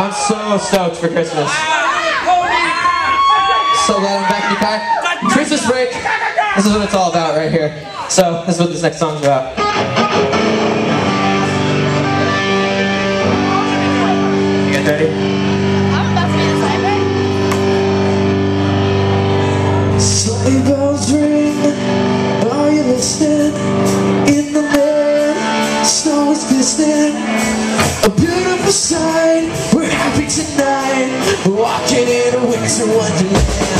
I'm so stoked for Christmas. So glad I'm back, Nikai. Christmas break. This is what it's all about right here. So, this is what this next song's about. Sleigh bells ring, are you listening? In the land, snow is glistening, a beautiful sight happy tonight. Walking in a winter wonderland.